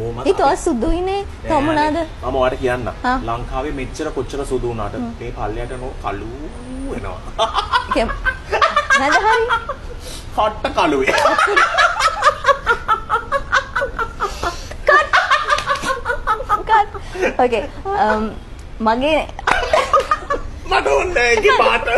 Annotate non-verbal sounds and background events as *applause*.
කොහොමද ඒ තෝ සුදුයිනේ. තෝ මොනවාද? මම ඔයාලට කියන්න. හා. ලංකාවේ මෙච්චර කොච්චර සුදු වුණාට මේ පල්ලයට නෝ කළු වෙනවා. ඒක නැද හරි? කට්ට කළුවේ. ඕකේ *laughs* um, මගේ මට ඕනේ ඒකේ පාට.